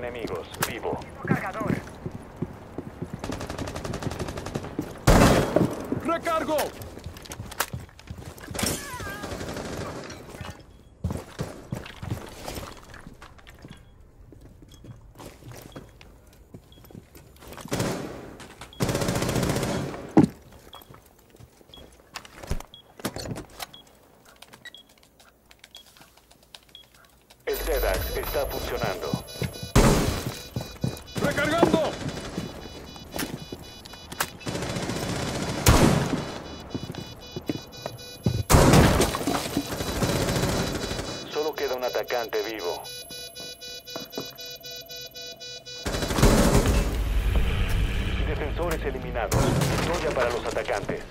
enemigos. Vivo. Cargador. ¡Recargo! El está funcionando. ¡Recargando! Solo queda un atacante vivo. Defensores eliminados. Victoria para los atacantes.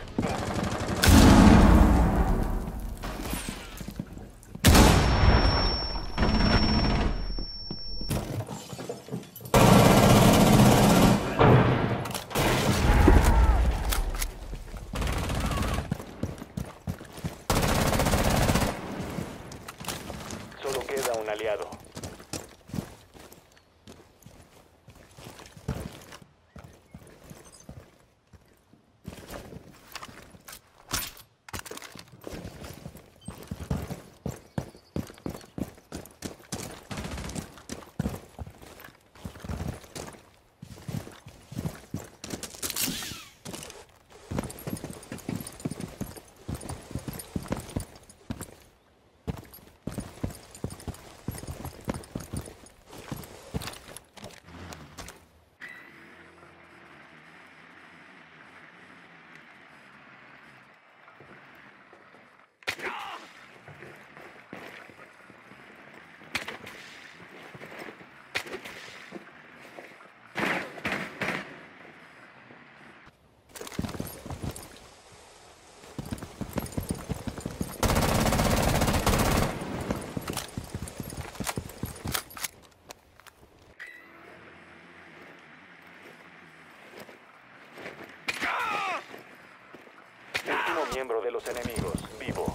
Solo queda un aliado. Último miembro de los enemigos. Vivo.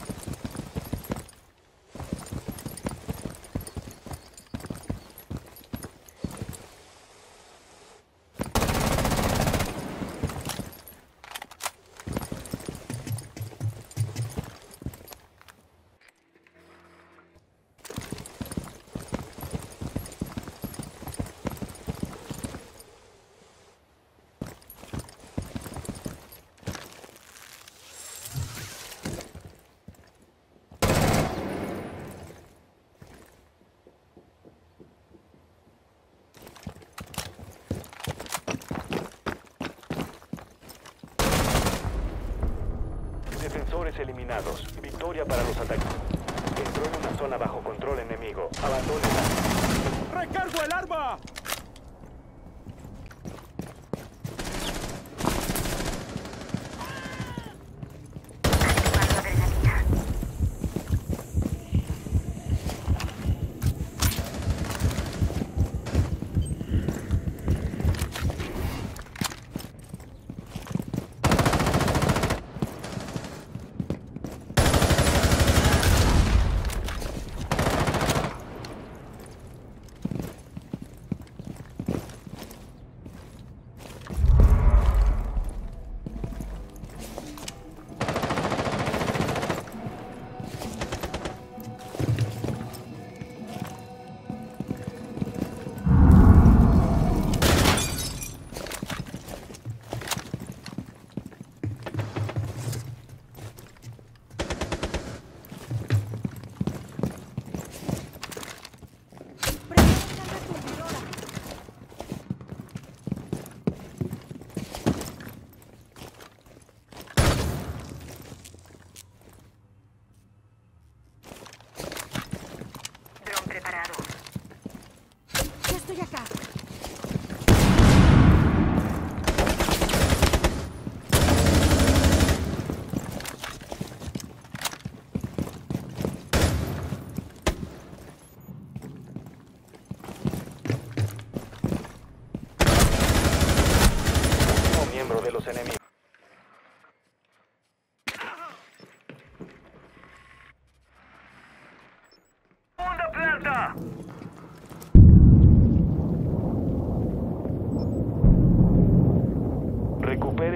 Eliminados. Victoria para los atacantes. Entró en una zona bajo control enemigo. Abandónela. ¡Recargo el arma! Segue a.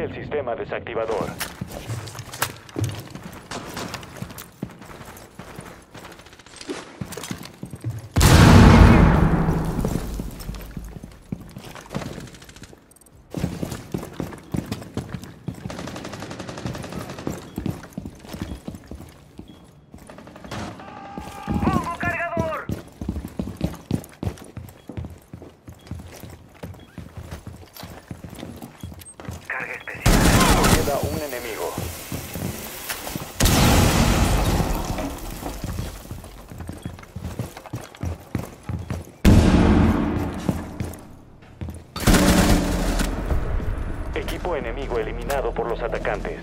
el sistema desactivador. Un enemigo. Equipo enemigo eliminado por los atacantes.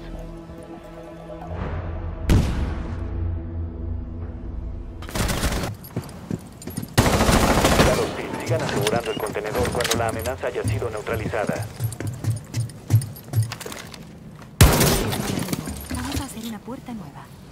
Sigan asegurando el contenedor cuando la amenaza haya sido neutralizada. puerta nueva.